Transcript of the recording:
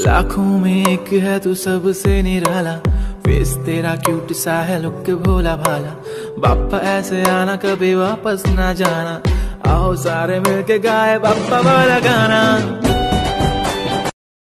लाखों में एक है तू सबसे निराला। फेस तेरा क्यूट सा है लुक भोला भाला। बापा ऐसे आना कभी वापस ना जाना। आओ सारे मिलके गाए बापा वाला गाना।